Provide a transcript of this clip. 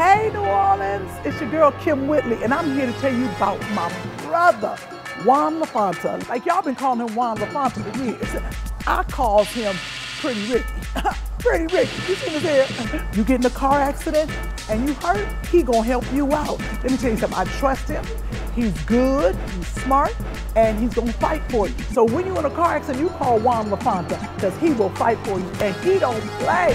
Hey, New Orleans, it's your girl Kym Whitley, and I'm here to tell you about my brother, Juan LaFonta. Like y'all been calling him Juan LaFonta for years. I call him Pretty Ricky. Pretty Ricky, you see his hair? You get in a car accident and you hurt, he gonna help you out. Let me tell you something, I trust him. He's good, he's smart, and he's gonna fight for you. So when you're in a car accident, you call Juan LaFonta, because he will fight for you, and he don't play.